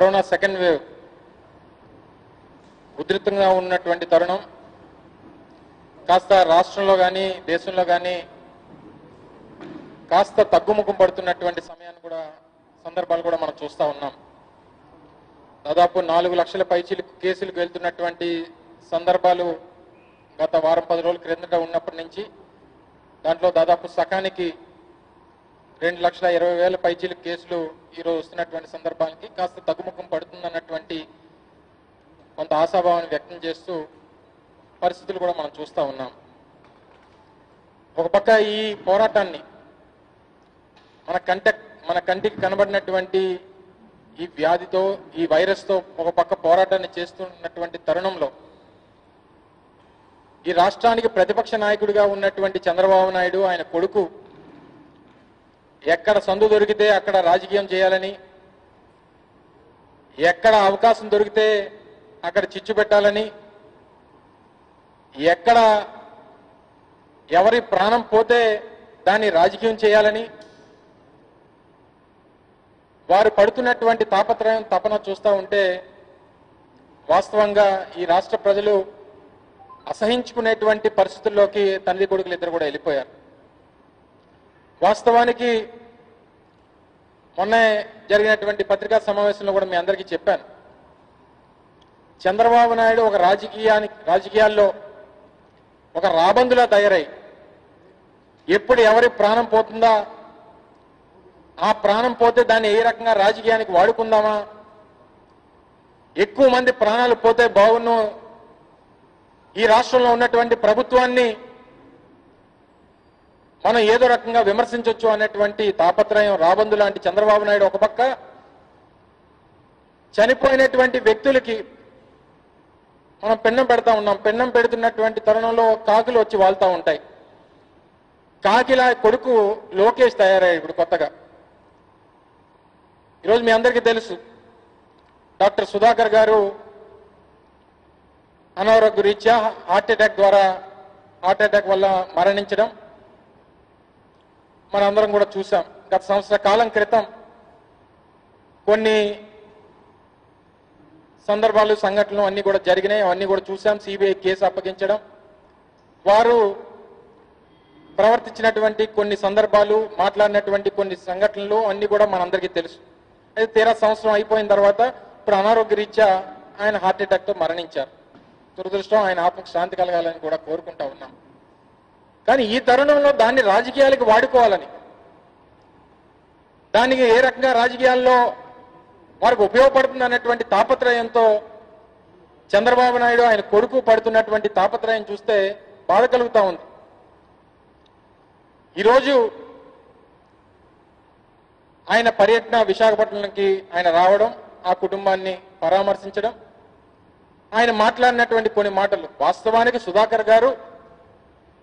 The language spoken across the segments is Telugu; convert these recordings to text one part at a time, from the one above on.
Corona second wave. ఉధృతంగా ఉన్నటువంటి తరుణం. కాస్త రాష్ట్రంలో కానీ దేశంలో కానీ కాస్త తగ్గుముఖం పడుతున్నటువంటి సమయాన్ని కూడా సందర్భాలు కూడా మనం చూస్తూ ఉన్నాం. దాదాపు నాలుగు లక్షల పైచీలు కేసులకు వెళ్తున్నటువంటి సందర్భాలు గత వారం పది రోజుల క్రిందట ఉన్నప్పటి నుంచి దాంట్లో దాదాపు సకానికి రెండు లక్షల ఇరవై వేల పైచీల కేసులు ఈరోజు వస్తున్నటువంటి సందర్భానికి కాస్త తగ్గుముఖం పడుతుందన్నటువంటి కొంత ఆశాభావాన్ని వ్యక్తం చేస్తూ పరిస్థితులు కూడా మనం చూస్తూ ఉన్నాం. ఒక పక్క ఈ పోరాటాన్ని మన కంట మన కంటికి కనబడినటువంటి ఈ వ్యాధితో ఈ వైరస్తో ఒక పక్క పోరాటాన్ని చేస్తున్నటువంటి తరుణంలో ఈ రాష్ట్రానికి ప్రతిపక్ష నాయకుడిగా ఉన్నటువంటి చంద్రబాబు నాయుడు ఆయన కొడుకు ఎక్కడ సందు దొరికితే అక్కడ రాజకీయం చేయాలని ఎక్కడ అవకాశం దొరికితే అక్కడ చిచ్చు పెట్టాలని ఎక్కడ ఎవరి ప్రాణం పోతే దాన్ని రాజకీయం చేయాలని వారు పడుతున్నటువంటి తాపత్రయం తపన చూస్తూ ఉంటే వాస్తవంగా ఈ రాష్ట్ర ప్రజలు అసహించుకునేటువంటి పరిస్థితుల్లోకి తల్లి కొడుకులు ఇద్దరు కూడా వెళ్ళిపోయారు. వాస్తవానికి మొన్నే జరిగినటువంటి పత్రికా సమావేశంలో కూడా మీ అందరికీ చెప్పాను. చంద్రబాబు నాయుడు ఒక రాజకీయానికి రాజకీయాల్లో ఒక రాబందులా తయారై ఎప్పుడు ఎవరి ప్రాణం పోతుందా ఆ ప్రాణం పోతే దాన్ని ఏ రకంగా రాజకీయానికి వాడుకుందామా ఎక్కువ మంది ప్రాణాలు పోతే బాగున్ను ఈ రాష్ట్రంలో ఉన్నటువంటి ప్రభుత్వాన్ని మనం ఏదో రకంగా విమర్శించవచ్చు అనేటువంటి తాపత్రయం రాబందు లాంటి చంద్రబాబు నాయుడు ఒక పక్క చనిపోయినటువంటి వ్యక్తులకి మనం పెన్నం పెడతా ఉన్నాం. పెన్నం పెడుతున్నటువంటి తరుణంలో కాకులు వచ్చి వాళ్తూ ఉంటాయి. కాకిలా కొడుకు లోకేష్ తయారయ్యాడు ఇప్పుడు కొత్తగా. ఈరోజు మీ అందరికీ తెలుసు డాక్టర్ సుధాకర్ గారు అనారోగ్య రీత్యా హార్ట్ అటాక్ ద్వారా హార్ట్ అటాక్ వల్ల మరణించడం మనందరం కూడా చూసాం గత సంవత్సర కాలం క్రితం కొన్ని సందర్భాలు సంఘటనలు అన్నీ కూడా జరిగినాయి. అవన్నీ కూడా చూసాం సిబిఐ కేసు అప్పగించడం. వారు ప్రవర్తించినటువంటి కొన్ని సందర్భాలు మాట్లాడినటువంటి కొన్ని సంఘటనలు అన్నీ కూడా మనందరికీ తెలుసు. అయితే తీరా సంవత్సరం అయిపోయిన తర్వాత ఇప్పుడు అనారోగ్య రీత్యా ఆయన హార్ట్ అటాక్తో మరణించారు. దురదృష్టం ఆయన ఆత్మకు శాంతి కలగాలని కూడా కోరుకుంటా ఉన్నాం. కానీ ఈ తరుణంలో దాన్ని రాజకీయాలకు వాడుకోవాలని. దానికి ఏ రకంగా రాజకీయాల్లో వారికి ఉపయోగపడుతుంది అన్నటువంటి తాపత్రయంతో చంద్రబాబు నాయుడు ఆయన కొడుకు పడుతున్నటువంటి తాపత్రయం చూస్తే బాధ కలుగుతూ ఉంది. ఈరోజు ఆయన పర్యటన విశాఖపట్నంకి ఆయన రావడం ఆ కుటుంబాన్ని పరామర్శించడం ఆయన మాట్లాడినటువంటి కొన్ని మాటలు. వాస్తవానికి సుధాకర్ గారు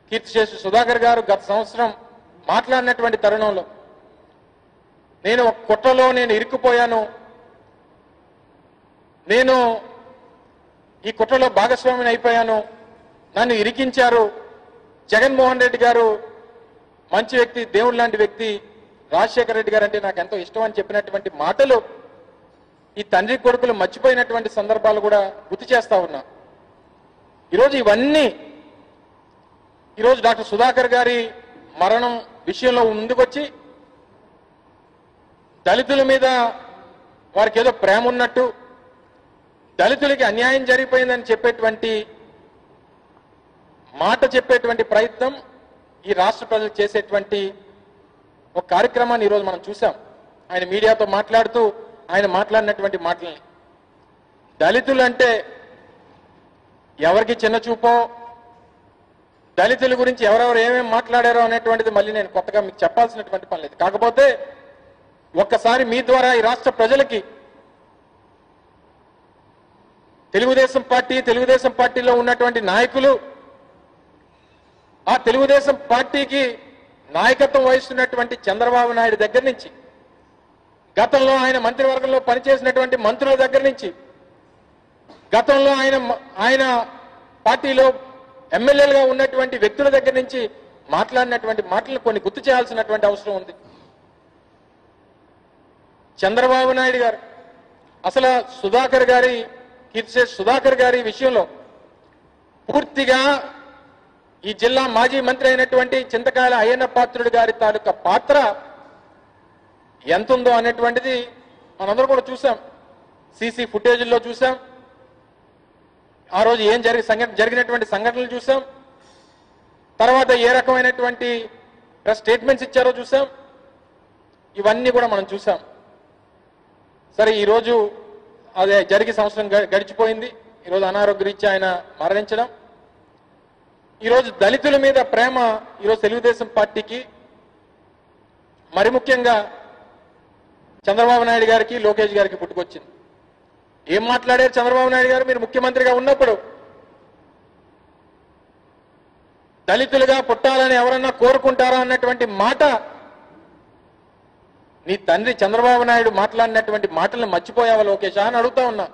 కీర్తిశేషు సుధాకర్ గారు గత సంవత్సరం మాట్లాడినటువంటి తరుణంలో నేను ఒక కుట్రలో నేను ఇరుక్కుపోయాను. నేను ఈ కుట్రలో భాగస్వామిని అయిపోయాను. నన్ను ఇరికించారు జగన్మోహన్ రెడ్డి గారు. మంచి వ్యక్తి దేవుడు లాంటి వ్యక్తి రాజశేఖర రెడ్డి గారు అంటే నాకు ఎంతో ఇష్టం అని చెప్పినటువంటి మాటలు ఈ తండ్రి కొడుకులు మర్చిపోయినటువంటి సందర్భాలు కూడా గుర్తు చేస్తా ఉన్నా. ఈరోజు ఇవన్నీ ఈరోజు డాక్టర్ సుధాకర్ గారి మరణం విషయంలో ముందుకొచ్చి దళితుల మీద వారికి ఏదో ప్రేమ ఉన్నట్టు దళితులకి అన్యాయం జరిగిపోయిందని చెప్పేటువంటి మాట చెప్పేటువంటి ప్రయత్నం ఈ రాష్ట్ర ప్రజలు చేసేటువంటి ఒక కార్యక్రమాన్ని ఈరోజు మనం చూసాం ఆయన మీడియాతో మాట్లాడుతూ ఆయన మాట్లాడినటువంటి మాటల్ని. దళితులు అంటే ఎవరికి చిన్న చూపో దళితుల గురించి ఎవరెవరు ఏమేమి మాట్లాడారో అనేటువంటిది మళ్ళీ నేను కొత్తగా మీకు చెప్పాల్సినటువంటి పని లేదు. కాకపోతే ఒక్కసారి మీ ద్వారా ఈ రాష్ట్ర ప్రజలకి తెలుగుదేశం పార్టీ తెలుగుదేశం పార్టీలో ఉన్నటువంటి నాయకులు ఆ తెలుగుదేశం పార్టీకి నాయకత్వం వహిస్తున్నటువంటి చంద్రబాబు నాయుడు దగ్గర నుంచి గతంలో ఆయన మంత్రివర్గంలో పనిచేసినటువంటి మంత్రుల దగ్గర నుంచి గతంలో ఆయన ఆయన పార్టీలో ఎమ్మెల్యేలుగా ఉన్నటువంటి వ్యక్తుల దగ్గర నుంచి మాట్లాడినటువంటి మాటలు కొన్ని గుర్తు చేయాల్సినటువంటి అవసరం ఉంది. చంద్రబాబు నాయుడు గారు అసలు సుధాకర్ గారి కీర్తిశేష్ సుధాకర్ గారి విషయంలో పూర్తిగా ఈ జిల్లా మాజీ మంత్రి అయినటువంటి చింతకాయల అయ్యన్న పాత్రుడు గారి తాలూకా పాత్ర ఎంత ఉందో అనేటువంటిది మనందరం కూడా చూసాం సీసీ ఫుటేజ్లో చూసాం ఆ రోజు ఏం జరిగి సంఘటన జరిగినటువంటి సంఘటనలు చూసాం. తర్వాత ఏ రకమైనటువంటి ప్రెస్ స్టేట్మెంట్స్ ఇచ్చారో చూసాం. ఇవన్నీ కూడా మనం చూసాం. సరే ఈరోజు అదే జరిగి సంవత్సరం గ- గడిచిపోయింది. ఈరోజు అనారోగ్య రీత్యా ఆయన మరణించడం. ఈరోజు దళితుల మీద ప్రేమ ఈరోజు తెలుగుదేశం పార్టీకి. మరి ముఖ్యంగా చంద్రబాబు నాయుడు గారికి లోకేష్ గారికి పుట్టుకొచ్చింది. ఏం మాట్లాడారు చంద్రబాబు నాయుడు గారు? మీరు ముఖ్యమంత్రిగా ఉన్నప్పుడు దళితులుగా పుట్టాలని ఎవరన్నా కోరుకుంటారా అన్నటువంటి మాట? నీ తండ్రి చంద్రబాబు నాయుడు మాట్లాడినటువంటి మాటలను మర్చిపోయావా లోకేష్? అని అడుగుతా ఉన్నా.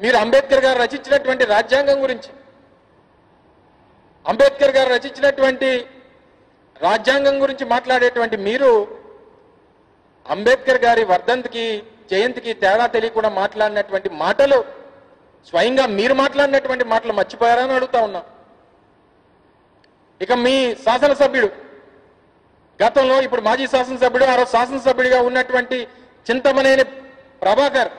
మీరు అంబేద్కర్ గారు రచించినటువంటి రాజ్యాంగం గురించి అంబేద్కర్ గారు రచించినటువంటి రాజ్యాంగం గురించి మాట్లాడేటువంటి మీరు అంబేద్కర్ గారి వర్ధంతికి జయంతికి తేడా తెలియకుండా మాట్లాడినటువంటి మాటలు స్వయంగా మీరు మాట్లాడినటువంటి మాటలు మర్చిపోయారా అని అడుగుతా ఉన్నా. ఇక మీ శాసనసభ్యుడు గతంలో ఇప్పుడు మాజీ శాసనసభ్యుడు ఆ రోజు శాసనసభ్యుడిగా ఉన్నటువంటి చింతమనేని ప్రభాకర్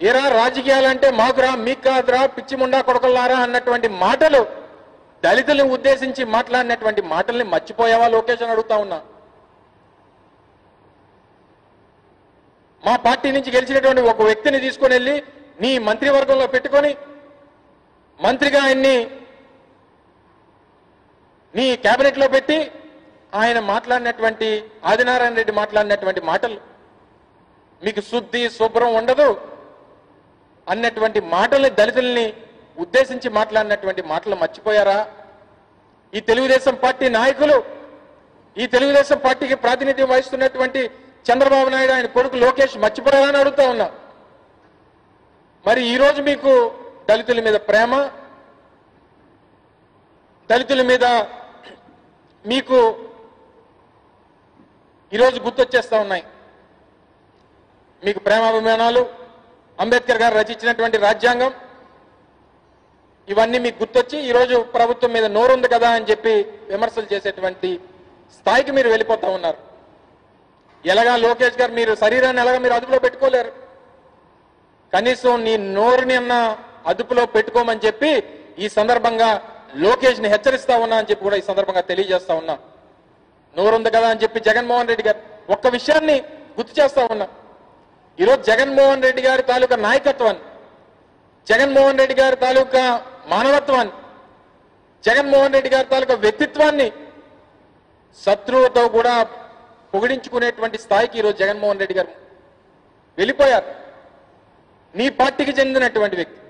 ఏరా రాజకీయాలంటే మాకురా మీకు కాదురా పిచ్చిముండా కొడకల్లారా అన్నటువంటి మాటలు దళితులను ఉద్దేశించి మాట్లాడినటువంటి మాటల్ని మర్చిపోయావా లోకేష్ అని అడుగుతా ఉన్నా. మా పార్టీ నుంచి గెలిచినటువంటి ఒక వ్యక్తిని తీసుకొని వెళ్ళి నీ మంత్రివర్గంలో పెట్టుకొని మంత్రిగా ఆయన్ని నీ క్యాబినెట్లో పెట్టి ఆయన మాట్లాడినటువంటి ఆదినారాయణ రెడ్డి మాట్లాడినటువంటి మాటలు. మీకు శుద్ధి శుభ్రం ఉండదు అన్నటువంటి మాటల్ని దళితుల్ని ఉద్దేశించి మాట్లాడినటువంటి మాటలు మర్చిపోయారా? ఈ తెలుగుదేశం పార్టీ నాయకులు ఈ తెలుగుదేశం పార్టీకి ప్రాతినిధ్యం వహిస్తున్నటువంటి చంద్రబాబు నాయుడు ఆయన కొడుకు లోకేష్ మర్చిపోయారా అడుగుతా ఉన్నా. మరి ఈరోజు మీకు దళితుల మీద ప్రేమ దళితుల మీద మీకు ఈరోజు గుర్తొచ్చేస్తూ ఉన్నాయి. మీకు ప్రేమాభిమానాలు అంబేద్కర్ గారు రచించినటువంటి రాజ్యాంగం ఇవన్నీ మీకు గుర్తొచ్చి ఈరోజు ప్రభుత్వం మీద నోరుంది కదా అని చెప్పి విమర్శలు చేసేటువంటి స్థాయికి మీరు వెళ్ళిపోతా ఉన్నారు. ఎలాగా లోకేష్ గారు మీరు శరీరాన్ని ఎలాగ మీరు అదుపులో పెట్టుకోలేరు? కనీసం నీ నోరుని అన్న అదుపులో పెట్టుకోమని చెప్పి ఈ సందర్భంగా లోకేష్ని హెచ్చరిస్తా ఉన్నా అని చెప్పి కూడా ఈ సందర్భంగా తెలియజేస్తా ఉన్నా. నోరుంది కదా అని చెప్పి జగన్మోహన్ రెడ్డి గారు ఒక్క విషయాన్ని గుర్తు చేస్తా ఉన్నా. ఈరోజు జగన్మోహన్ రెడ్డి గారి తాలూకా నాయకత్వాన్ని జగన్మోహన్ రెడ్డి గారి తాలూకా మానవత్వాన్ని జగన్మోహన్ రెడ్డి గారి తాలూకా వ్యక్తిత్వాన్ని శత్రువుతో కూడా పొగిడించుకునేటువంటి స్థాయికి ఈరోజు జగన్మోహన్ రెడ్డి గారు వెళ్ళిపోయారు. నీ పార్టీకి చెందినటువంటి వ్యక్తి.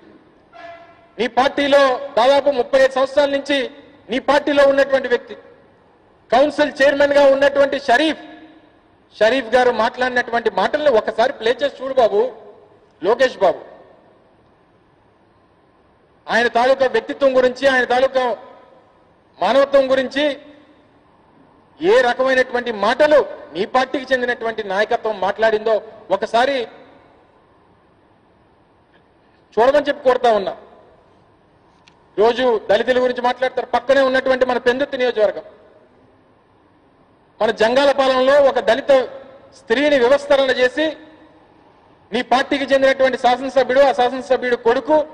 నీ పార్టీలో దాదాపు ముప్పై ఐదు సంవత్సరాల నుంచి నీ పార్టీలో ఉన్నటువంటి వ్యక్తి. కౌన్సిల్ చైర్మన్గా ఉన్నటువంటి షరీఫ్. షరీఫ్ గారు మాట్లాడినటువంటి మాటల్ని ఒకసారి ప్లే చేసి చూడు బాబు లోకేష్ బాబు. ఆయన తాలూకా వ్యక్తిత్వం గురించి ఆయన తాలూకా మానవత్వం గురించి ఏ రకమైనటువంటి మాటలు నీ పార్టీకి చెందినటువంటి నాయకత్వం మాట్లాడిందో ఒకసారి చూడమని చెప్పి కోరుతా ఉన్నా. రోజు దళితుల గురించి మాట్లాడతారు. పక్కనే ఉన్నటువంటి మన పెందుత్తి నియోజకవర్గం. మన జంగాలపాలెంలో ఒక దళిత స్త్రీని వ్యవస్థరణ చేసి నీ పార్టీకి చెందినటువంటి శాసనసభ్యుడు ఆ శాసనసభ్యుడు కొడుకు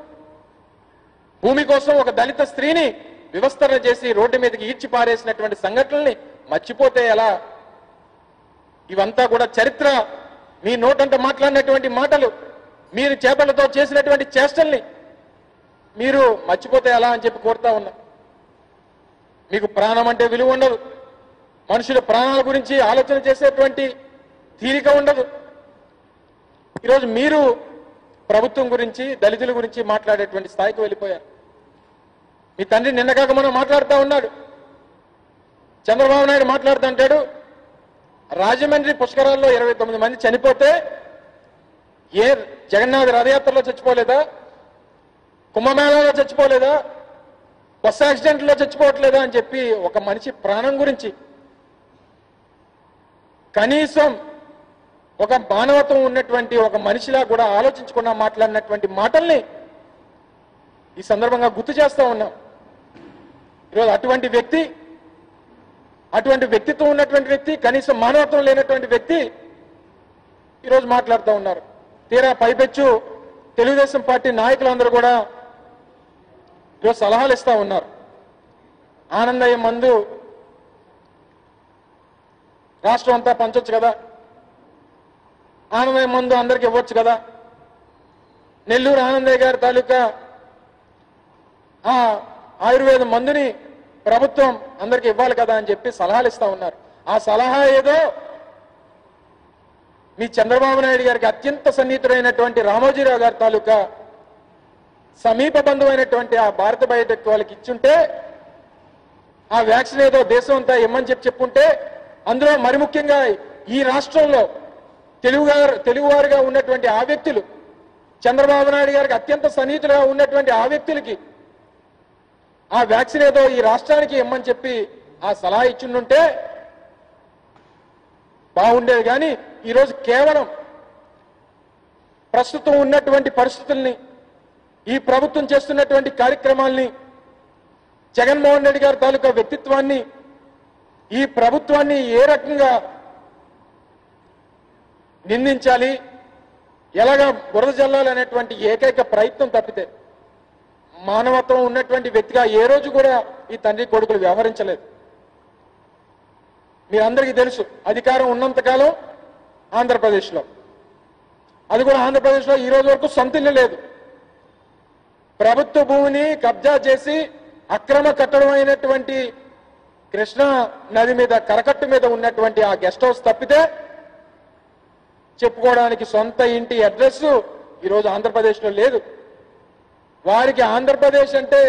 భూమి కోసం ఒక దళిత స్త్రీని వ్యవస్థరణ చేసి రోడ్డు మీదకి ఈడ్చి పారేసినటువంటి సంఘటనల్ని మర్చిపోతే ఎలా? ఇవంతా కూడా చరిత్ర. మీ నోటంట మాట్లాడినటువంటి మాటలు మీరు చేపలతో చేసినటువంటి చేష్టల్ని మీరు మర్చిపోతే ఎలా అని చెప్పి కోరుతా ఉన్నా. మీకు ప్రాణం అంటే విలువ ఉండదు. మనుషుల ప్రాణాల గురించి ఆలోచన చేసేటువంటి తీరిక ఉండదు. ఈరోజు మీరు ప్రభుత్వం గురించి దళితుల గురించి మాట్లాడేటువంటి స్థాయికి వెళ్ళిపోయారు. మీ తండ్రి నిన్నగాక మనం మాట్లాడుతూ ఉన్నాడు. చంద్రబాబు నాయుడు మాట్లాడుతుంటాడు రాజమండ్రి పుష్కరాల్లో ఇరవై తొమ్మిది మంది చనిపోతే ఏ జగన్నాథ్ రథయాత్రలో చచ్చిపోలేదా? కుంభమేళాలో చచ్చిపోలేదా? బస్సు యాక్సిడెంట్లో చచ్చిపోవట్లేదా అని చెప్పి ఒక మనిషి ప్రాణం గురించి కనీసం ఒక మానవత్వం ఉన్నటువంటి ఒక మనిషిలా కూడా ఆలోచించకుండా మాట్లాడినటువంటి మాటల్ని ఈ సందర్భంగా గుర్తు చేస్తా ఉన్నాం. ఈరోజు అటువంటి వ్యక్తి అటువంటి వ్యక్తిత్వం ఉన్నటువంటి వ్యక్తి కనీసం మానవత్వం లేనటువంటి వ్యక్తి ఈరోజు మాట్లాడుతూ ఉన్నారు. తీరా పైపెచ్చు తెలుగుదేశం పార్టీ నాయకులందరూ కూడా ఈరోజు సలహాలు ఇస్తూ ఉన్నారు. ఆనందయ్య మందు రాష్ట్రం అంతా పంచొచ్చు కదా? ఆనందయ్య మందు అందరికి ఇవ్వచ్చు కదా? నెల్లూరు ఆనందయ్య గారి తాలూకా ఆ ఆయుర్వేద మందుని ప్రభుత్వం అందరికి ఇవ్వాలి కదా అని చెప్పి సలహాలు ఇస్తా ఉన్నారు. ఆ సలహా ఏదో మీ చంద్రబాబు నాయుడు గారికి అత్యంత సన్నిహితుడైనటువంటి రామోజీరావు గారి తాలూకా సమీప బంధువైనటువంటి ఆ భారత బయోటెక్ వాళ్ళకి ఇచ్చుంటే ఆ వ్యాక్సిన్ ఏదో దేశం అంతా ఇమ్మని చెప్పి చెప్పుంటే అందులో మరి ముఖ్యంగా ఈ రాష్ట్రంలో తెలుగుగారు తెలుగువారుగా ఉన్నటువంటి ఆ వ్యక్తులు చంద్రబాబు నాయుడు గారికి అత్యంత సన్నిహితులుగా ఉన్నటువంటి ఆ వ్యక్తులకి ఆ వ్యాక్సిన్ ఏదో ఈ రాష్ట్రానికి ఇమ్మని చెప్పి ఆ సలహా ఇచ్చిండుంటే బాగుండేది కానీ ఈరోజు కేవలం ప్రస్తుతం ఉన్నటువంటి పరిస్థితుల్ని ఈ ప్రభుత్వం చేస్తున్నటువంటి కార్యక్రమాల్ని జగన్మోహన్ రెడ్డి గారి తాలూకా వ్యక్తిత్వాన్ని ఈ ప్రభుత్వాన్ని ఏ రకంగా నిందించాలి ఎలాగా బురద జల్లాలనేటువంటి ఏకైక ప్రయత్నం తప్పితే మానవత్వం ఉన్నటువంటి వ్యక్తిగా ఏ రోజు కూడా ఈ తండ్రి కొడుకులు వ్యవహరించలేదు. మీ అందరికీ తెలుసు అధికారం ఉన్నంతకాలం ఆంధ్రప్రదేశ్లో. అది కూడా ఆంధ్రప్రదేశ్లో ఈ రోజు వరకు సొంత లేదు. ప్రభుత్వ భూమిని కబ్జా చేసి అక్రమ కట్టడం అయినటువంటి కృష్ణా నది మీద కరకట్టు మీద ఉన్నటువంటి ఆ గెస్ట్ హౌస్ తప్పితే చెప్పుకోవడానికి సొంత ఇంటి అడ్రస్ ఈరోజు ఆంధ్రప్రదేశ్లో లేదు. వారికి ఆంధ్రప్రదేశ్ అంటే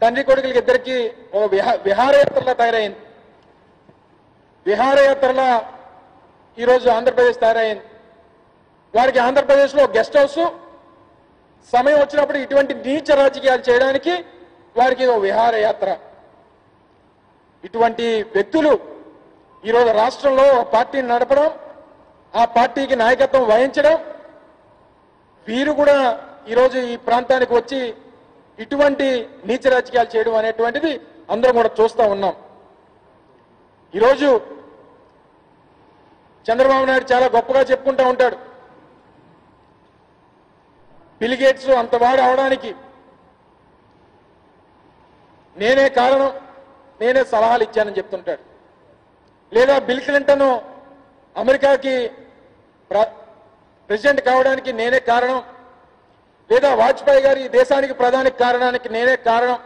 తండ్రి కొడుకులకి ఇద్దరికి ఒక విహారయాత్రలా తయారైంది. విహారయాత్రలా ఈరోజు ఆంధ్రప్రదేశ్ తయారైంది. వారికి ఆంధ్రప్రదేశ్లో గెస్ట్ హౌస్ సమయం వచ్చినప్పుడు ఇటువంటి నీచ రాజకీయాలు చేయడానికి వారికి ఒక విహారయాత్ర. ఇటువంటి వ్యక్తులు ఈరోజు రాష్ట్రంలో ఒక పార్టీని నడపడం ఆ పార్టీకి నాయకత్వం వహించడం వీరు కూడా ఈరోజు ఈ ప్రాంతానికి వచ్చి ఇటువంటి నీచ రాజకీయాలు చేయడం అనేటువంటిది అందరం కూడా చూస్తూ ఉన్నాం. ఈరోజు చంద్రబాబు నాయుడు చాలా గొప్పగా చెప్పుకుంటూ ఉంటాడు. బిలిగేట్స్ అంతవాడు అంత వాడు అవడానికి నేనే కారణం నేనే సలహాలు ఇచ్చానని చెప్తుంటాడు. లేదా బిల్ క్లింటన్ అమెరికాకి ప్ర- ప్రెసిడెంట్ కావడానికి నేనే కారణం లేదా వాజ్పేయి గారి ఈ దేశానికి ప్రధాని కారణానికి నేనే కారణం.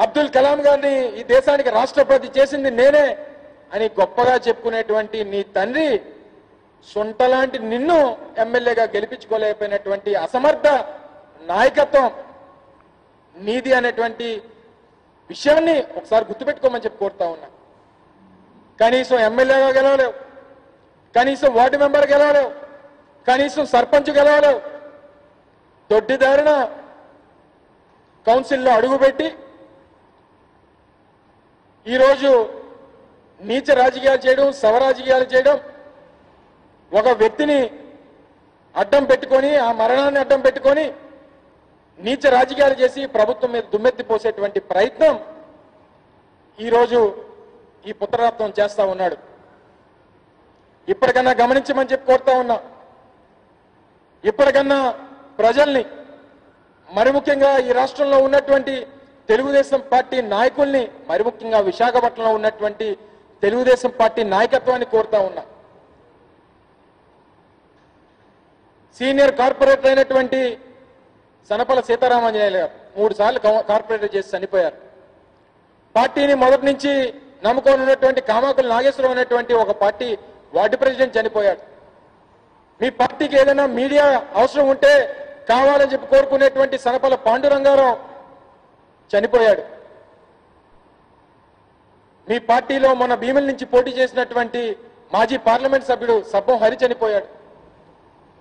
అబ్దుల్ కలాం గారిని ఈ దేశానికి రాష్ట్రపతి చేసింది నేనే అని గొప్పగా చెప్పుకునేటువంటి నీ తండ్రి సొంటలాంటి నిన్ను ఎమ్మెల్యేగా గెలిపించుకోలేకపోయినటువంటి అసమర్థ నాయకత్వం నీది అనేటువంటి విషయాన్ని ఒకసారి గుర్తుపెట్టుకోమని చెప్పి కోరుతా ఉన్నా. కనీసం ఎమ్మెల్యేగా గెలవలేవు. కనీసం వార్డు మెంబర్ గెలవలేవు. కనీసం సర్పంచ్ గెలవలేవు. దొడ్డిదారిన కౌన్సిల్లో అడుగుపెట్టి ఈరోజు నీచ రాజకీయాలు చేయడం శవరాజకీయాలు చేయడం ఒక వ్యక్తిని అడ్డం పెట్టుకొని ఆ మరణాన్ని అడ్డం పెట్టుకొని నీచ రాజకీయాలు చేసి ప్రభుత్వం మీద దుమ్మెత్తి పోసేటువంటి ప్రయత్నం ఈరోజు ఈ పుత్రరత్నం చేస్తా ఉన్నాడు. ఇప్పటికన్నా గమనించమని చెప్పి కోరుతా ఉన్నా. ఇప్పటికన్నా ప్రజల్ని మరి ముఖ్యంగా ఈ రాష్ట్రంలో ఉన్నటువంటి తెలుగుదేశం పార్టీ నాయకుల్ని మరి ముఖ్యంగా విశాఖపట్నంలో ఉన్నటువంటి తెలుగుదేశం పార్టీ నాయకత్వాన్ని కోరుతా ఉన్నా. సీనియర్ కార్పొరేటర్ అయినటువంటి సనపల సీతారామాంజనేయులు గారు మూడు సార్లు కార్పొరేటర్ చేసి చనిపోయారు. పార్టీని మొదటి నుంచి నమ్ముకొని ఉన్నటువంటి కామాకుల నాగేశ్వరం అనేటువంటి ఒక పార్టీ వార్డు ప్రెసిడెంట్ చనిపోయాడు. మీ పార్టీకి ఏదైనా మీడియా అవసరం ఉంటే కావాలని చెప్పి కోరుకునేటువంటి సనపల పాండురంగారావు చనిపోయాడు. మీ పార్టీలో మన భీముల నుంచి పోటీ చేసినటువంటి మాజీ పార్లమెంట్ సభ్యుడు సబ్బం హరి చనిపోయాడు.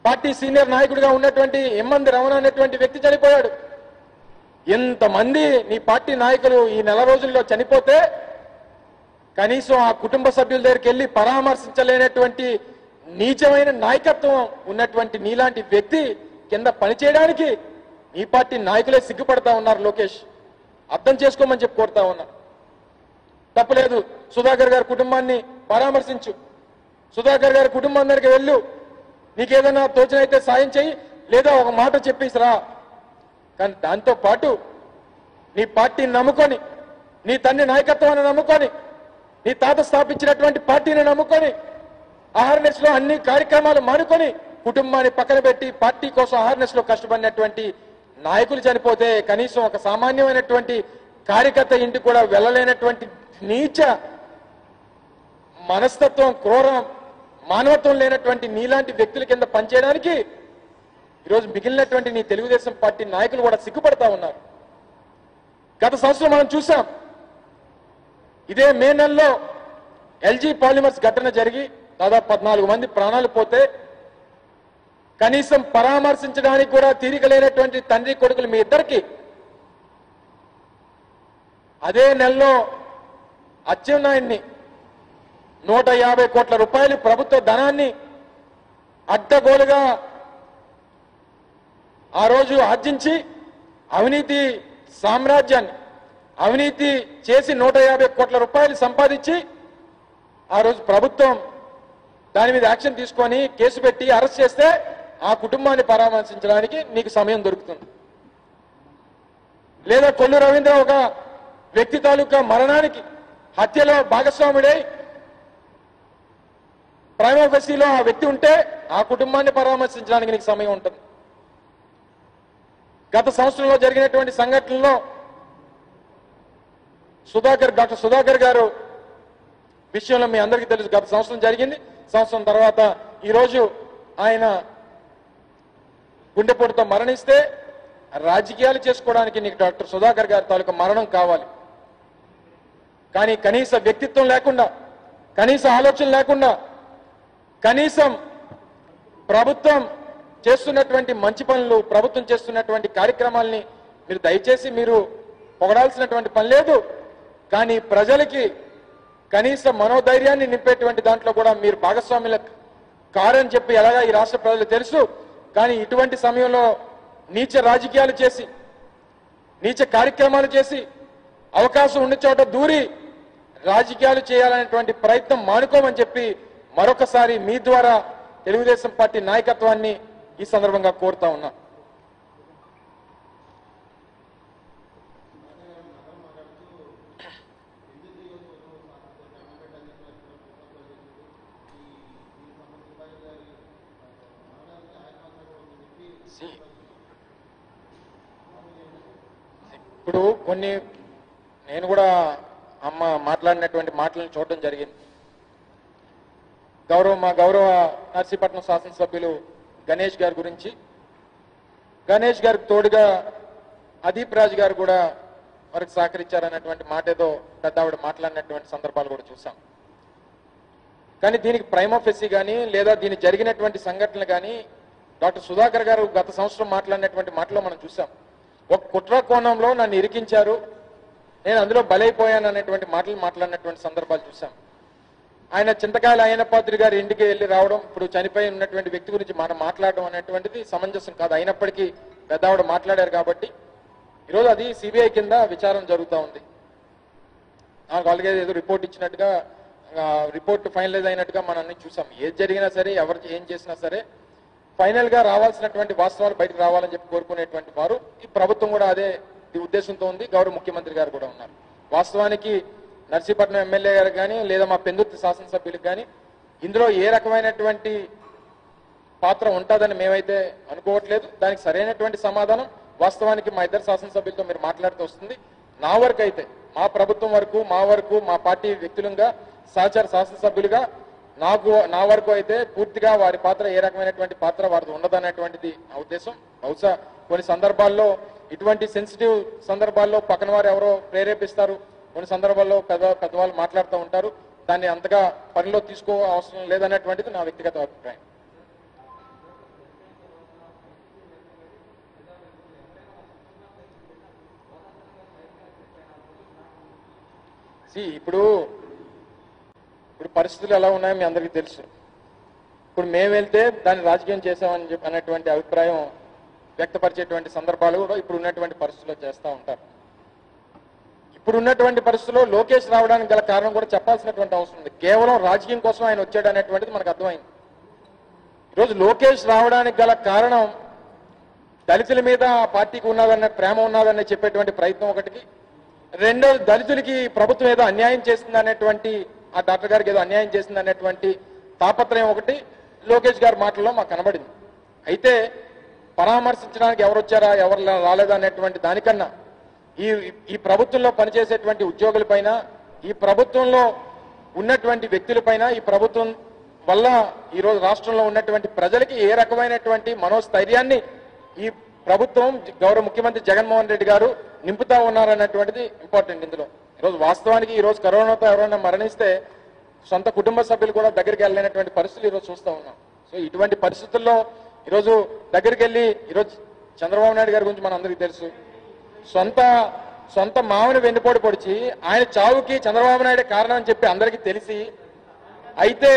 పార్టీ సీనియర్ నాయకుడిగా ఉన్నటువంటి ఎమ్మంది రమణ అనేటువంటి వ్యక్తి చనిపోయాడు. ఎంతమంది నీ పార్టీ నాయకులు ఈ నెల రోజుల్లో చనిపోతే కనీసం ఆ కుటుంబ సభ్యుల దగ్గరికి వెళ్ళి పరామర్శించలేనటువంటి నీచమైన నాయకత్వం ఉన్నటువంటి నీలాంటి వ్యక్తి కింద పనిచేయడానికి ఈ పార్టీ నాయకులే సిగ్గుపడతా ఉన్నారు లోకేష్. అర్థం చేసుకోమని చెప్పి కోరుతా ఉన్నారు తప్పలేదు. సుధాకర్ గారి కుటుంబాన్ని పరామర్శించు. సుధాకర్ గారి కుటుంబం దగ్గరికి వెళ్ళు. నీకేదైనా తోచినైతే సాయం చేయి లేదా ఒక మాట చెప్పేసి రా. కానీ దాంతో పాటు నీ పార్టీని నమ్ముకొని నీ తండ్రి నాయకత్వాన్ని నమ్ముకొని నీ తాత స్థాపించినటువంటి పార్టీని నమ్ముకొని ఆహార లో అన్ని కార్యక్రమాలు మానుకొని కుటుంబాన్ని పక్కన పెట్టి పార్టీ కోసం అవేర్నెస్లో కష్టపడినటువంటి నాయకులు చనిపోతే కనీసం ఒక సామాన్యమైనటువంటి కార్యకర్త ఇంటికి కూడా వెళ్ళలేనటువంటి నీచ మనస్తత్వం క్రూరం మానవత్వం లేనటువంటి నీలాంటి వ్యక్తుల కింద పనిచేయడానికి ఈరోజు మిగిలినటువంటి నీ తెలుగుదేశం పార్టీ నాయకులు కూడా సిగ్గుపడతా ఉన్నారు. గత సంవత్సరం మనం చూసాం ఇదే మే నెలలో ఎల్జీ పాలిమర్స్ ఘటన జరిగి దాదాపు పద్నాలుగు మంది ప్రాణాలు పోతే కనీసం పరామర్శించడానికి కూడా తీరిక లేనటువంటి తండ్రి కొడుకులు మీ ఇద్దరికి అదే నెలలో అచ్చెన్నాయుడిని నూట యాభై కోట్ల రూపాయలు ప్రభుత్వ ధనాన్ని అడ్డగోలుగా ఆ రోజు ఆర్జించి అవినీతి సామ్రాజ్యాన్ని అవినీతి చేసి నూట యాభై కోట్ల రూపాయలు సంపాదించి ఆ రోజు ప్రభుత్వం దాని మీద యాక్షన్ తీసుకొని కేసు పెట్టి అరెస్ట్ చేస్తే ఆ కుటుంబాన్ని పరామర్శించడానికి నీకు సమయం దొరుకుతుంది. లేదా కొల్లు రవీంద్ర ఒక వ్యక్తి తాలూకా మరణానికి హత్యలో భాగస్వాముడై ప్రైమోఫెసీలో ఆ వ్యక్తి ఉంటే ఆ కుటుంబాన్ని పరామర్శించడానికి నీకు సమయం ఉంటుంది. గత సంవత్సరంలో జరిగినటువంటి సంఘటనలో సుధాకర్ డాక్టర్ సుధాకర్ గారు విషయంలో మీ అందరికీ తెలుసు. గత సంవత్సరం జరిగింది. సంవత్సరం తర్వాత ఈరోజు ఆయన గుండెపోటుతో మరణిస్తే రాజకీయాలు చేసుకోవడానికి నీకు డాక్టర్ సుధాకర్ గారి తాలూకా మరణం కావాలి. కానీ కనీస వ్యక్తిత్వం లేకుండా కనీస ఆలోచన లేకుండా కనీసం ప్రభుత్వం చేస్తున్నటువంటి మంచి పనులు ప్రభుత్వం చేస్తున్నటువంటి కార్యక్రమాల్ని మీరు దయచేసి మీరు పొగడాల్సినటువంటి పని లేదు. కానీ ప్రజలకి కనీస మనోధైర్యాన్ని నింపేటువంటి దాంట్లో కూడా మీరు భాగస్వాముల కారని చెప్పి ఎలాగా ఈ రాష్ట్ర ప్రజలు తెలుసు. కానీ ఇటువంటి సమయంలో నీచ రాజకీయాలు చేసి నీచ కార్యక్రమాలు చేసి అవకాశం ఉన్న చోట దూరి రాజకీయాలు చేయాలనేటువంటి ప్రయత్నం మానుకోమని చెప్పి మరొకసారి మీ ద్వారా తెలుగుదేశం పార్టీ నాయకత్వాన్ని ఈ సందర్భంగా కోరుతా ఉన్నా. ఇప్పుడు కొన్ని నేను కూడా అమ్మ మాట్లాడినటువంటి మాటలను చూడడం జరిగింది. గౌరవ మా గౌరవ నర్సీపట్నం శాసనసభ్యులు గణేష్ గారి గురించి. గణేష్ గారికి తోడుగా అదీప్ రాజ్ గారు కూడా వారికి సహకరించారన్నటువంటి మాట ఏదో పెద్ద ఆవిడ మాట్లాడినటువంటి సందర్భాలు కూడా చూసాం కానీ దీనికి ప్రైమోఫెసి కానీ లేదా దీనికి జరిగినటువంటి సంఘటనలు కానీ డాక్టర్ సుధాకర్ గారు గత సంవత్సరం మాట్లాడినటువంటి మాటలో మనం చూసాం ఒక కుట్ర కోణంలో నన్ను ఇరికించారు. నేను అందులో బలైపోయాను అనేటువంటి మాటలు మాట్లాడినటువంటి సందర్భాలు చూసాం ఆయన చింతకాయల ఆయన పాత్రి గారి ఇంటికి వెళ్ళి రావడం ఇప్పుడు చనిపోయి ఉన్నటువంటి వ్యక్తి గురించి మనం మాట్లాడడం అనేటువంటిది సమంజసం కాదు. అయినప్పటికీ పెద్దావిడ మాట్లాడారు కాబట్టి ఈరోజు అది సిబిఐ కింద విచారణ జరుగుతూ ఉంది. నాకు ఆల్రెడీ ఏదో రిపోర్ట్ ఇచ్చినట్టుగా రిపోర్ట్ ఫైనలైజ్ అయినట్టుగా మనం అన్ని చూసాం. ఏది జరిగినా సరే ఎవరు ఏం చేసినా సరే ఫైనల్గా రావాల్సినటువంటి వాస్తవాలు బయటకు రావాలని చెప్పి కోరుకునేటువంటి వారు ఈ ప్రభుత్వం కూడా అదే ఉద్దేశంతో ఉంది. గౌరవ ముఖ్యమంత్రి గారు కూడా ఉన్నారు. వాస్తవానికి నర్సీపట్నం ఎమ్మెల్యే గారు కానీ లేదా మా పెందుర్తి శాసనసభ్యులకు కానీ ఇందులో ఏ రకమైనటువంటి పాత్ర ఉంటుందని మేమైతే అనుకోవట్లేదు. దానికి సరైనటువంటి సమాధానం వాస్తవానికి మా ఇద్దరు శాసనసభ్యులతో మీరు మాట్లాడుతూ వస్తుంది. నా వరకు అయితే మా ప్రభుత్వం వరకు మా వరకు మా పార్టీ వ్యక్తులుగా సహచార శాసనసభ్యులుగా నాకు నా వరకు అయితే పూర్తిగా వారి పాత్ర ఏ రకమైనటువంటి పాత్ర వారిది ఉండదనేటువంటిది నా ఉద్దేశం. బహుశా కొన్ని సందర్భాల్లో ఇటువంటి సెన్సిటివ్ సందర్భాల్లో పక్కన వారు ఎవరో ప్రేరేపిస్తారు. కొన్ని సందర్భాల్లో పెద్ద పెద్దవాళ్ళు మాట్లాడుతూ ఉంటారు. దాన్ని అంతగా పనిలో తీసుకో అవసరం లేదనేటువంటిది నా వ్యక్తిగత అభిప్రాయం. ఇప్పుడు పరిస్థితులు ఎలా ఉన్నాయో మీ అందరికీ తెలుసు. ఇప్పుడు మేము వెళ్తే దాన్ని రాజకీయం చేసామని చెప్పి అనేటువంటి అభిప్రాయం వ్యక్తపరిచేటువంటి సందర్భాలు కూడా ఇప్పుడు ఉన్నటువంటి పరిస్థితుల్లో చేస్తూ ఉంటారు. ఇప్పుడు ఉన్నటువంటి పరిస్థితుల్లో లోకేష్ రావడానికి గల కారణం కూడా చెప్పాల్సినటువంటి అవసరం ఉంది. కేవలం రాజకీయం కోసం ఆయన వచ్చాడు అనేటువంటిది మనకు అర్థమైంది. ఈరోజు లోకేష్ రావడానికి గల కారణం దళితుల మీద ఆ పార్టీకి ఉన్నదన్న ప్రేమ ఉన్నదని చెప్పేటువంటి ప్రయత్నం ఒకటికి రెండోది దళితులకి ప్రభుత్వం ఏదో అన్యాయం చేస్తుంది అనేటువంటి ఆ డాక్టర్ గారికి ఏదో అన్యాయం చేసింది అనేటువంటి తాపత్రయం ఒకటి లోకేష్ గారి మాటల్లో మాకు కనబడింది. అయితే పరామర్శించడానికి ఎవరు వచ్చారా ఎవరు రాలేదా అనేటువంటి దానికన్నా ఈ ఈ ప్రభుత్వంలో పనిచేసేటువంటి ఉద్యోగులపైన ఈ ప్రభుత్వంలో ఉన్నటువంటి వ్యక్తులపైన ఈ ప్రభుత్వం వల్ల ఈ రోజు రాష్ట్రంలో ఉన్నటువంటి ప్రజలకి ఏ రకమైనటువంటి మనోస్థైర్యాన్ని ఈ ప్రభుత్వం గౌరవ ముఖ్యమంత్రి జగన్మోహన్ రెడ్డి గారు నింపుతా ఉన్నారన్నటువంటిది ఇంపార్టెంట్ ఇందులో. ఈరోజు వాస్తవానికి ఈరోజు కరోనాతో ఎవరైనా మరణిస్తే సొంత కుటుంబ సభ్యులు కూడా దగ్గరికి వెళ్ళలేనటువంటి పరిస్థితులు ఈరోజు చూస్తూ ఉన్నాం. సో ఇటువంటి పరిస్థితుల్లో ఈరోజు దగ్గరికి వెళ్ళి ఈరోజు చంద్రబాబు నాయుడు గారి గురించి మన అందరికీ తెలుసు. సొంత సొంత మామని వెన్నుపోటు పొడిచి ఆయన చావుకి చంద్రబాబు నాయుడే కారణం అని చెప్పి అందరికీ తెలిసి అయితే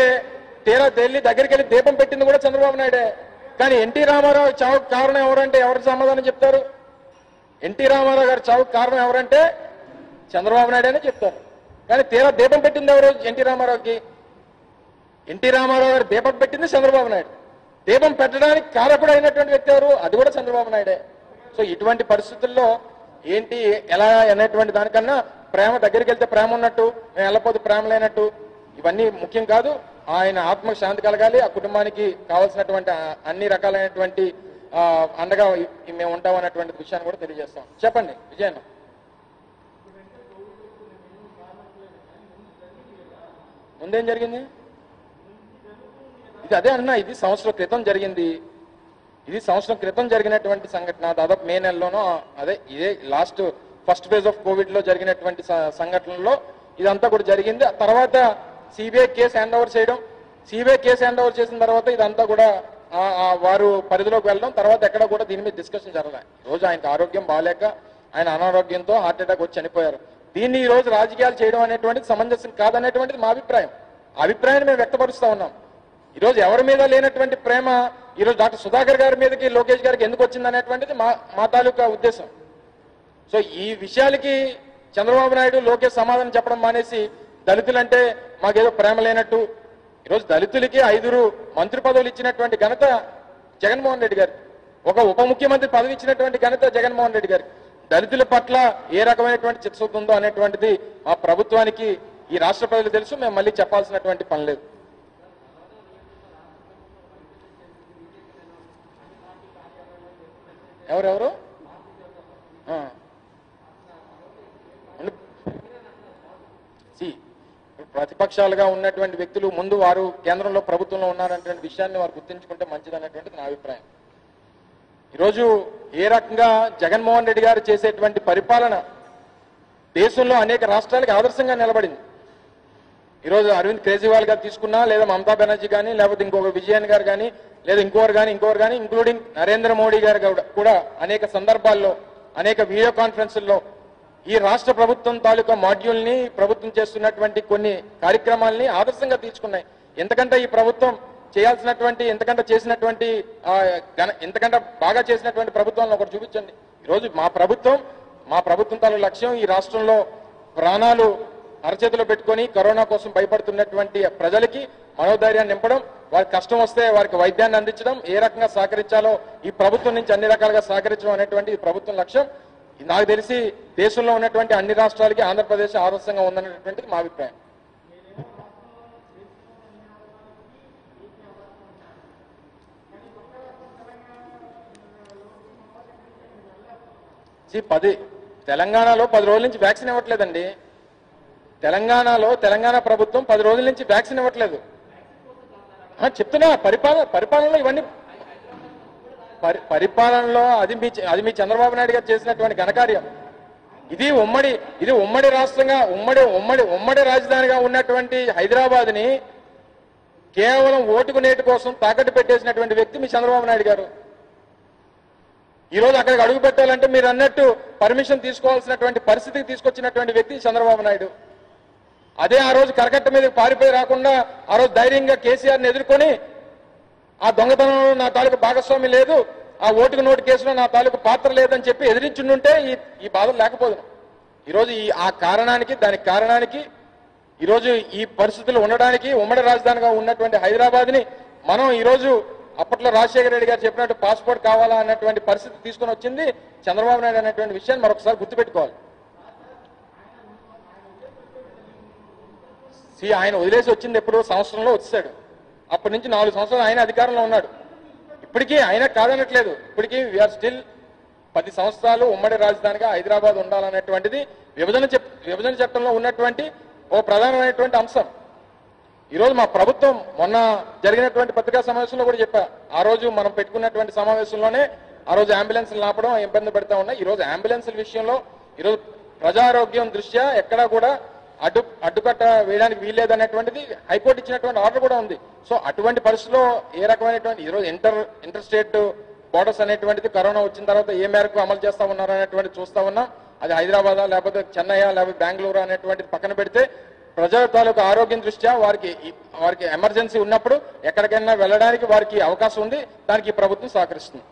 తీరా తెల్లి దగ్గరికి వెళ్ళి దీపం పెట్టింది కూడా చంద్రబాబు నాయుడే. కానీ ఎన్టీ రామారావు చావుకు కారణం ఎవరంటే ఎవరు సమాధానం చెప్తారు? ఎన్టీ రామారావు గారి చావుకు కారణం ఎవరంటే చంద్రబాబు నాయుడు అనే చెప్తారు. కానీ తీరా దీపం పెట్టింది ఎవరు? ఎన్టీ రామారావుకి. ఎన్టీ రామారావు గారు దీపం పెట్టింది చంద్రబాబు నాయుడు. దీపం పెట్టడానికి కారకుడు అయినటువంటి వ్యక్తి ఎవరు? అది కూడా చంద్రబాబు నాయుడే. సో ఇటువంటి పరిస్థితుల్లో ఏంటి ఎలా అనేటువంటి దానికన్నా ప్రేమ దగ్గరికి వెళ్తే ప్రేమ ఉన్నట్టు మేము వెళ్ళకపోతే ప్రేమ లేనట్టు ఇవన్నీ ముఖ్యం కాదు. ఆయన ఆత్మకు శాంతి కలగాలి ఆ కుటుంబానికి కావాల్సినటువంటి అన్ని రకాలైనటువంటి అండగా మేము ఉంటాం అన్నటువంటి విషయాన్ని కూడా తెలియజేస్తాం. చెప్పండి విజయన్న. ముందేం జరిగింది? ఇది అదే అన్నా ఇది సంవత్సరం క్రితం జరిగింది. ఇది సంవత్సరం క్రితం జరిగినటువంటి సంఘటన. దాదాపు మే నెలలోనో అదే ఇదే లాస్ట్ ఫస్ట్ ఫేజ్ ఆఫ్ కోవిడ్లో జరిగినటువంటి సంఘటనలో ఇదంతా కూడా జరిగింది. ఆ తర్వాత సిబిఐ కేసు హ్యాండ్ ఓవర్ చేయడం. సిబిఐ కేసు హ్యాండ్ ఓవర్ చేసిన తర్వాత ఇదంతా కూడా వారు పరిధిలోకి వెళ్ళడం. తర్వాత ఎక్కడ కూడా దీని మీద డిస్కషన్ జరగలే. రోజు ఆయనకు ఆరోగ్యం బాగాలేక ఆయన అనారోగ్యంతో హార్ట్ అటాక్ వచ్చి చనిపోయారు. దీన్ని ఈ రోజు రాజకీయాలు చేయడం అనేటువంటిది సమంజసం కాదనేటువంటిది మా అభిప్రాయం. అభిప్రాయాన్ని మేము వ్యక్తపరుస్తూ ఉన్నాం. ఈరోజు ఎవరి మీద లేనటువంటి ప్రేమ ఈరోజు డాక్టర్ సుధాకర్ గారి మీదకి లోకేష్ గారికి ఎందుకు వచ్చింది అనేటువంటిది మా మా తాలూకా ఉద్దేశం. సో ఈ విషయాలకి చంద్రబాబు నాయుడు లోకేష్ సమాధానం చెప్పడం మానేసి దళితులంటే మాకేదో ప్రేమ లేనట్టు. ఈరోజు దళితులకి ఐదురు మంత్రి పదవులు ఇచ్చినటువంటి ఘనత జగన్మోహన్ రెడ్డి గారు ఒక ఉప ముఖ్యమంత్రి పదవి ఇచ్చినటువంటి ఘనత జగన్మోహన్ రెడ్డి గారు దళితుల పట్ల ఏ రకమైనటువంటి చిత్తశుద్ధి ఉందో అనేటువంటిది మా ప్రభుత్వానికి ఈ రాష్ట్ర ప్రజలు తెలుసు. మేము మళ్ళీ చెప్పాల్సినటువంటి పని లేదు. ఎవరెవరు? ప్రతిపక్షాలుగా ఉన్నటువంటి వ్యక్తులు ముందు వారు కేంద్రంలో ప్రభుత్వంలో ఉన్నారనేటువంటి విషయాన్ని వారు గుర్తించుకుంటే మంచిది అనేటువంటిది నా అభిప్రాయం. ఈరోజు ఏ రకంగా జగన్మోహన్ రెడ్డి గారు చేసేటువంటి పరిపాలన దేశంలో అనేక రాష్ట్రాలకు ఆదర్శంగా నిలబడింది. ఈరోజు అరవింద్ కేజ్రీవాల్ గారు తీసుకున్నా లేదా మమతా బెనర్జీ కానీ లేకపోతే ఇంకొక విజయన్ గారు కానీ లేదా ఇంకోరు కానీ ఇంకోరు కానీ ఇంక్లూడింగ్ నరేంద్ర మోడీ గారు కూడా- కూడా అనేక సందర్భాల్లో అనేక వీడియో కాన్ఫరెన్సుల్లో ఈ రాష్ట్ర ప్రభుత్వం తాలూకా మాడ్యూల్ని ప్రభుత్వం చేస్తున్నటువంటి కొన్ని కార్యక్రమాల్ని ఆదర్శంగా తీసుకున్నాయి. ఎందుకంటే ఈ ప్రభుత్వం చేయాల్సినటువంటి ఎంతకంటే చేసినటువంటి ఆ, ఎంతకంటే బాగా చేసినటువంటి ప్రభుత్వాలను ఒకటి చూపించండి. ఈరోజు మా ప్రభుత్వం మా ప్రభుత్వం తన లక్ష్యం ఈ రాష్ట్రంలో ప్రాణాలు అరచేతిలో పెట్టుకొని కరోనా కోసం భయపడుతున్నటువంటి ప్రజలకి మనోధైర్యాన్ని నింపడం వారికి కష్టం వస్తే వారికి వైద్యాన్ని అందించడం ఏ రకంగా సహకరించాలో ఈ ప్రభుత్వం నుంచి అన్ని రకాలుగా సహకరించడం అనేటువంటి ప్రభుత్వం లక్ష్యం. నాకు తెలిసి దేశంలో ఉన్నటువంటి అన్ని రాష్ట్రాలకి ఆంధ్రప్రదేశ్ ఆదర్శంగా ఉందనేటువంటిది మా అభిప్రాయం. పది. తెలంగాణలో పది రోజుల నుంచి వ్యాక్సిన్ ఇవ్వట్లేదండి. తెలంగాణలో తెలంగాణ ప్రభుత్వం పది రోజుల నుంచి వ్యాక్సిన్ ఇవ్వట్లేదు. చెప్తున్నా పరిపాలన పరిపాలనలో ఇవన్నీ పరి- పరిపాలనలో అది మీ అది మీ చంద్రబాబు నాయుడు గారు చేసినటువంటి ఘనకార్యం. ఇది ఉమ్మడి ఇది ఉమ్మడి రాష్ట్రంగా ఉమ్మడి ఉమ్మడి ఉమ్మడి రాజధానిగా ఉన్నటువంటి హైదరాబాద్ని కేవలం ఓటుకు నేటి కోసం తాకట్టు పెట్టేసినటువంటి వ్యక్తి మీ చంద్రబాబు నాయుడు గారు. ఈరోజు అక్కడికి అడుగు పెట్టాలంటే మీరు అన్నట్టు పర్మిషన్ తీసుకోవాల్సినటువంటి పరిస్థితికి తీసుకొచ్చినటువంటి వ్యక్తి చంద్రబాబు నాయుడు. అదే ఆ రోజు కరకట్ట మీద పారిపోయి రాకుండా ఆ రోజు ధైర్యంగా కేసీఆర్ని ఎదుర్కొని ఆ దొంగతనంలో నా తాలూకు భాగస్వామి లేదు ఆ ఓటుకు నోటు కేసులో నా తాలూకు పాత్ర లేదని చెప్పి ఎదిరించుంటే ఈ ఈ బాధలు లేకపోదు ఈరోజు ఈ ఆ కారణానికి దానికి కారణానికి ఈరోజు ఈ పరిస్థితులు ఉండడానికి ఉమ్మడి రాజధానిగా ఉన్నటువంటి హైదరాబాద్ని మనం ఈరోజు అప్పట్లో రాజశేఖర రెడ్డి గారు చెప్పినట్టు పాస్పోర్ట్ కావాలా అన్నటువంటి పరిస్థితి తీసుకొని వచ్చింది. చంద్రబాబు నాయుడు అనేటువంటి విషయాన్ని మరొకసారి గుర్తుపెట్టుకోవాలి. సి ఆయన వదిలేసి వచ్చింది ఎప్పుడు సంవత్సరంలో వచ్చాడు. అప్పటి నుంచి నాలుగు సంవత్సరాలు ఆయన అధికారంలో ఉన్నాడు. ఇప్పటికీ ఆయన కాదనట్లేదు. ఇప్పటికీ వీఆర్ స్టిల్ పది సంవత్సరాలు ఉమ్మడి రాజధానిగా హైదరాబాద్ ఉండాలనేటువంటిది విభజన విభజన చట్టంలో ఉన్నటువంటి ఓ ప్రధానమైనటువంటి అంశం. ఈరోజు మా ప్రభుత్వం మొన్న జరిగినటువంటి పత్రికా సమావేశంలో కూడా చెప్పా. ఆ రోజు మనం పెట్టుకున్నటువంటి సమావేశంలోనే ఆ రోజు అంబులెన్స్లు నాపడం ఇబ్బంది పెడతా ఉన్నాయి. ఈరోజు అంబులెన్స్ల విషయంలో ఈరోజు ప్రజారోగ్యం దృష్ట్యా ఎక్కడా కూడా అడ్డు అడ్డుకట్ట వేయడానికి వీల్లేదనేటువంటిది హైకోర్టు ఇచ్చినటువంటి ఆర్డర్ కూడా ఉంది. సో అటువంటి పరిస్థితిలో ఏ రకమైనటువంటి ఈరోజు ఇంటర్ ఇంటర్ స్టేట్ బోర్డర్స్ అనేటువంటిది కరోనా వచ్చిన తర్వాత ఏ మేరకు అమలు చేస్తా ఉన్నారు అనేటువంటిది చూస్తా ఉన్నాం. అది హైదరాబాద్ లేకపోతే చెన్నై లేకపోతే బెంగళూరు అనేటువంటిది పక్కన పెడితే ప్రజల తాలూకు ఆరోగ్యం దృష్ట్యా వారికి వారికి ఎమర్జెన్సీ ఉన్నప్పుడు ఎక్కడికైనా వెళ్ళడానికి వారికి అవకాశం ఉంది. దానికి ప్రభుత్వం సహకరిస్తుంది.